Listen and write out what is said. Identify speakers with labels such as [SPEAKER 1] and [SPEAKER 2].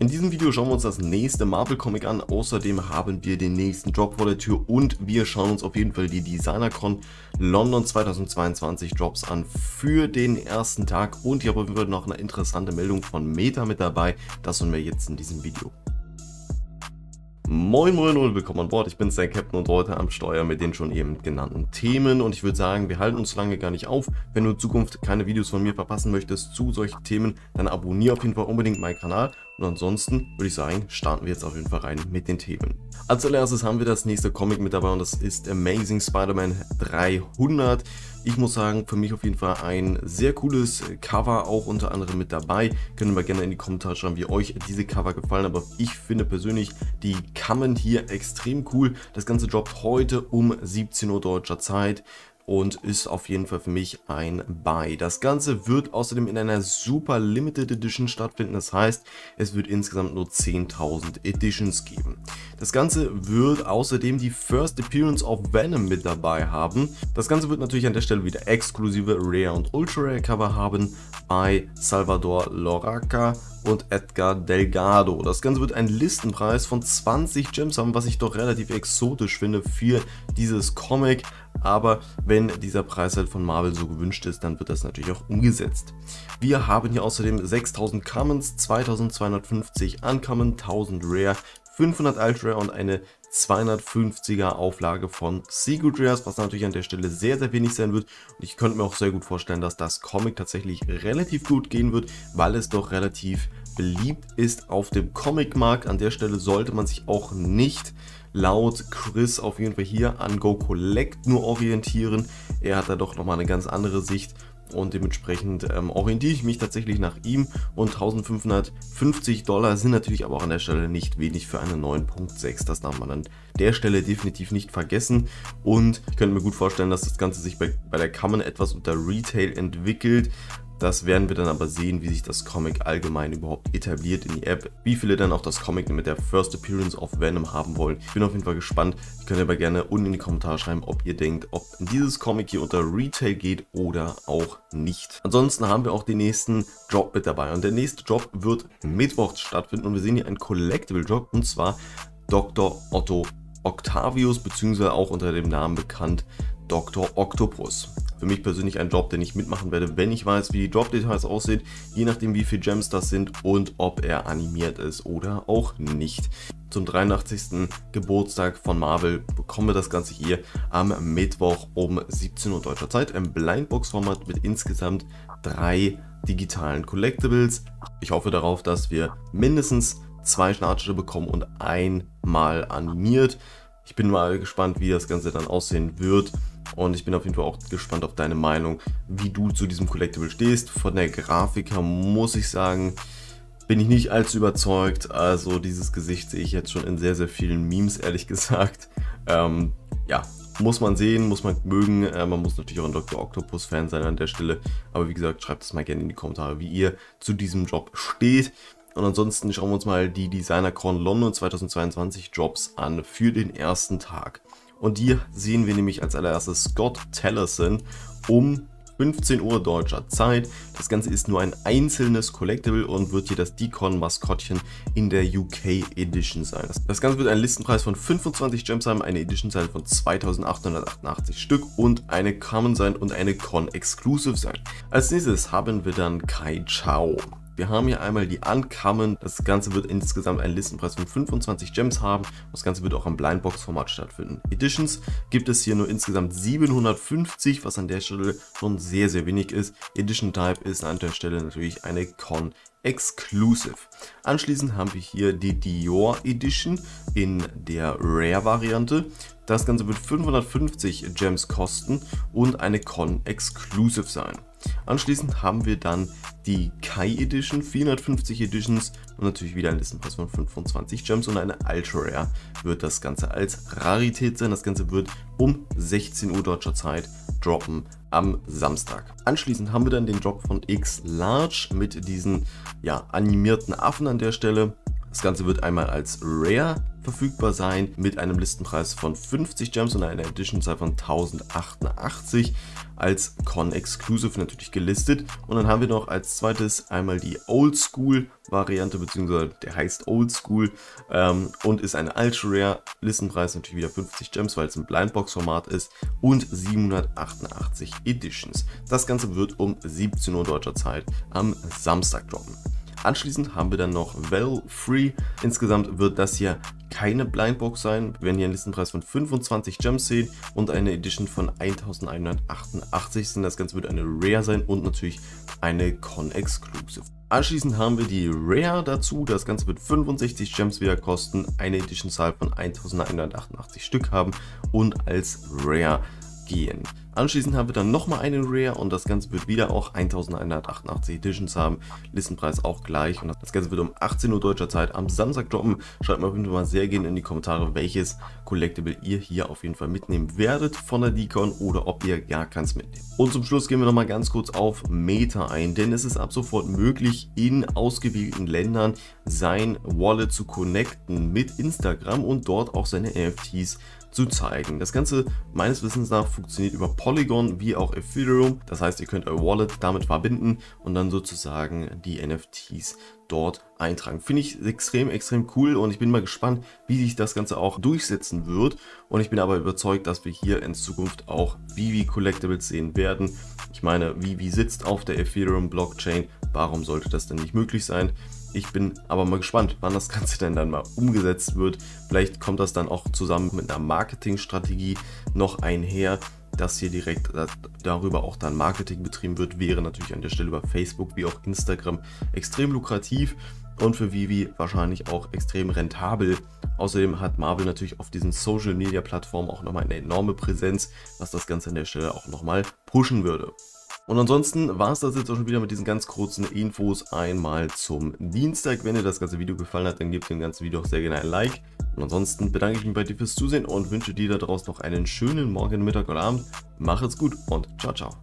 [SPEAKER 1] In diesem Video schauen wir uns das nächste Marvel Comic an, außerdem haben wir den nächsten Drop vor der Tür und wir schauen uns auf jeden Fall die DesignerCon London 2022 Drops an für den ersten Tag. Und ich habe auf jeden Fall noch eine interessante Meldung von Meta mit dabei, das hören wir jetzt in diesem Video. Moin Moin und willkommen an Bord, ich bin sein Captain und heute am Steuer mit den schon eben genannten Themen. Und ich würde sagen, wir halten uns lange gar nicht auf. Wenn du in Zukunft keine Videos von mir verpassen möchtest zu solchen Themen, dann abonniere auf jeden Fall unbedingt meinen Kanal und ansonsten würde ich sagen, starten wir jetzt auf jeden Fall rein mit den Themen. Als allererstes haben wir das nächste Comic mit dabei und das ist Amazing Spider-Man 300. Ich muss sagen, für mich auf jeden Fall ein sehr cooles Cover auch unter anderem mit dabei. Könnt ihr mal gerne in die Kommentare schreiben, wie euch diese Cover gefallen, aber ich finde persönlich die Kamen hier extrem cool. Das Ganze droppt heute um 17 Uhr deutscher Zeit und ist auf jeden Fall für mich ein Buy. Das Ganze wird außerdem in einer super Limited Edition stattfinden, das heißt, es wird insgesamt nur 10.000 Editions geben. Das Ganze wird außerdem die First Appearance of Venom mit dabei haben. Das Ganze wird natürlich an der Stelle wieder exklusive Rare und Ultra Rare Cover haben bei Salvador Loraca und Edgar Delgado. Das Ganze wird einen Listenpreis von 20 Gems haben, was ich doch relativ exotisch finde für dieses Comic aber wenn dieser Preis halt von Marvel so gewünscht ist, dann wird das natürlich auch umgesetzt. Wir haben hier außerdem 6000 Commons, 2250 Uncommon, 1000 Rare, 500 Ultra und eine 250er Auflage von Rares, was natürlich an der Stelle sehr, sehr wenig sein wird. Und ich könnte mir auch sehr gut vorstellen, dass das Comic tatsächlich relativ gut gehen wird, weil es doch relativ beliebt ist auf dem Comic-Markt. An der Stelle sollte man sich auch nicht laut Chris auf jeden Fall hier an Go Collect nur orientieren. Er hat da doch nochmal eine ganz andere Sicht und dementsprechend ähm, orientiere ich mich tatsächlich nach ihm und 1550 Dollar sind natürlich aber auch an der Stelle nicht wenig für eine 9.6. Das darf man an der Stelle definitiv nicht vergessen und ich könnte mir gut vorstellen, dass das Ganze sich bei, bei der Common etwas unter Retail entwickelt. Das werden wir dann aber sehen, wie sich das Comic allgemein überhaupt etabliert in die App, wie viele dann auch das Comic mit der First Appearance of Venom haben wollen. Ich bin auf jeden Fall gespannt. Ihr könnt aber gerne unten in die Kommentare schreiben, ob ihr denkt, ob dieses Comic hier unter Retail geht oder auch nicht. Ansonsten haben wir auch den nächsten Drop mit dabei und der nächste Drop wird Mittwochs stattfinden und wir sehen hier einen Collectible Drop und zwar Dr. Otto Octavius, beziehungsweise auch unter dem Namen bekannt Dr. Octopus für mich persönlich ein Job, den ich mitmachen werde, wenn ich weiß, wie die Drop-Details aussehen, je nachdem wie viele Gems das sind und ob er animiert ist oder auch nicht. Zum 83. Geburtstag von Marvel bekommen wir das Ganze hier am Mittwoch um 17 Uhr deutscher Zeit im Blindbox-Format mit insgesamt drei digitalen Collectibles. Ich hoffe darauf, dass wir mindestens zwei Startschritte bekommen und einmal animiert. Ich bin mal gespannt, wie das Ganze dann aussehen wird. Und ich bin auf jeden Fall auch gespannt auf deine Meinung, wie du zu diesem Collectible stehst. Von der Grafik her muss ich sagen, bin ich nicht allzu überzeugt. Also dieses Gesicht sehe ich jetzt schon in sehr, sehr vielen Memes, ehrlich gesagt. Ähm, ja, muss man sehen, muss man mögen. Äh, man muss natürlich auch ein Dr. Octopus-Fan sein an der Stelle. Aber wie gesagt, schreibt es mal gerne in die Kommentare, wie ihr zu diesem Job steht. Und ansonsten schauen wir uns mal die DesignerCon London 2022 Jobs an für den ersten Tag. Und hier sehen wir nämlich als allererstes Scott Tallerson um 15 Uhr deutscher Zeit. Das Ganze ist nur ein einzelnes Collectible und wird hier das Deacon-Maskottchen in der UK Edition sein. Das Ganze wird einen Listenpreis von 25 Gems haben, eine Edition-Zahl von 2888 Stück und eine Common sein und eine Con Exclusive sein. Als nächstes haben wir dann Kai Chao. Wir haben hier einmal die Uncommon. Das Ganze wird insgesamt einen Listenpreis von 25 Gems haben. Das Ganze wird auch im Blindbox-Format stattfinden. Editions gibt es hier nur insgesamt 750, was an der Stelle schon sehr, sehr wenig ist. Edition Type ist an der Stelle natürlich eine Con Exclusive. Anschließend haben wir hier die Dior Edition in der Rare Variante. Das Ganze wird 550 Gems kosten und eine Con Exclusive sein. Anschließend haben wir dann die Kai Edition, 450 Editions und natürlich wieder ein Listenpreis von 25 Gems und eine Ultra Rare wird das Ganze als Rarität sein. Das Ganze wird um 16 Uhr deutscher Zeit droppen am Samstag. Anschließend haben wir dann den Drop von X Large mit diesen ja, animierten Affen an der Stelle. Das Ganze wird einmal als Rare verfügbar sein mit einem Listenpreis von 50 Gems und einer Edition-Zahl von 1088 als Con-Exclusive natürlich gelistet. Und dann haben wir noch als zweites einmal die Oldschool-Variante, beziehungsweise der heißt Oldschool ähm, und ist eine Ultra Rare. Listenpreis natürlich wieder 50 Gems, weil es ein Blindbox-Format ist und 788 Editions. Das Ganze wird um 17 Uhr deutscher Zeit am Samstag droppen. Anschließend haben wir dann noch Well Free. Insgesamt wird das hier keine Blindbox sein. Wir werden hier einen Listenpreis von 25 Gems sehen und eine Edition von 1188 sind. Das Ganze wird eine Rare sein und natürlich eine Con-Exclusive. Anschließend haben wir die Rare dazu. Das Ganze wird 65 Gems wieder kosten, eine Edition-Zahl von 1188 Stück haben und als Rare gehen. Anschließend haben wir dann nochmal eine Rare und das Ganze wird wieder auch 1188 Editions haben. Listenpreis auch gleich und das Ganze wird um 18 Uhr deutscher Zeit am Samstag droppen. Schreibt mir auf jeden Fall mal sehr gerne in die Kommentare, welches Collectible ihr hier auf jeden Fall mitnehmen werdet von der Deacon oder ob ihr gar keins mitnehmt. Und zum Schluss gehen wir nochmal ganz kurz auf Meta ein, denn es ist ab sofort möglich, in ausgewählten Ländern sein Wallet zu connecten mit Instagram und dort auch seine NFTs zu zeigen. Das Ganze meines Wissens nach funktioniert über Polygon wie auch Ethereum. Das heißt, ihr könnt euer Wallet damit verbinden und dann sozusagen die NFTs dort eintragen. Finde ich extrem, extrem cool und ich bin mal gespannt, wie sich das Ganze auch durchsetzen wird. Und ich bin aber überzeugt, dass wir hier in Zukunft auch Vivi Collectibles sehen werden. Ich meine, Vivi sitzt auf der Ethereum Blockchain. Warum sollte das denn nicht möglich sein? Ich bin aber mal gespannt, wann das Ganze denn dann mal umgesetzt wird. Vielleicht kommt das dann auch zusammen mit einer Marketingstrategie noch einher, dass hier direkt darüber auch dann Marketing betrieben wird, wäre natürlich an der Stelle über Facebook wie auch Instagram extrem lukrativ und für Vivi wahrscheinlich auch extrem rentabel. Außerdem hat Marvel natürlich auf diesen Social Media Plattformen auch nochmal eine enorme Präsenz, was das Ganze an der Stelle auch nochmal pushen würde. Und ansonsten war es das jetzt auch schon wieder mit diesen ganz kurzen Infos einmal zum Dienstag. Wenn dir das ganze Video gefallen hat, dann gebt dem ganzen Video auch sehr gerne ein Like. Und ansonsten bedanke ich mich bei dir fürs Zusehen und wünsche dir da draußen noch einen schönen Morgen, Mittag oder Abend. Mach es gut und ciao, ciao.